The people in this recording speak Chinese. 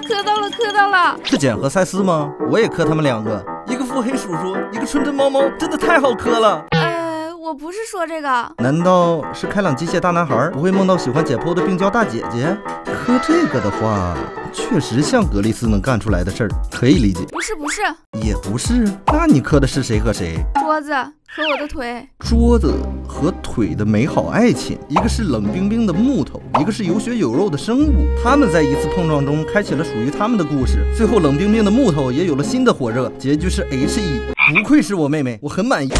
磕到了，磕到了。是简和赛斯吗？我也磕他们两个，一个腹黑叔叔，一个纯真猫猫，真的太好磕了。呃，我不是说这个。难道是开朗机械大男孩不会梦到喜欢解剖的病娇大姐姐？磕这个的话，确实像格丽斯能干出来的事儿，可以理解。不是不是，也不是。那你磕的是谁和谁？桌子和我的腿。桌子和腿的美好爱情，一个是冷冰冰的木头，一个是有血有肉的生物。他们在一次碰撞中开启了属于他们的故事，最后冷冰冰的木头也有了新的火热。结局是 H E，不愧是我妹妹，我很满意。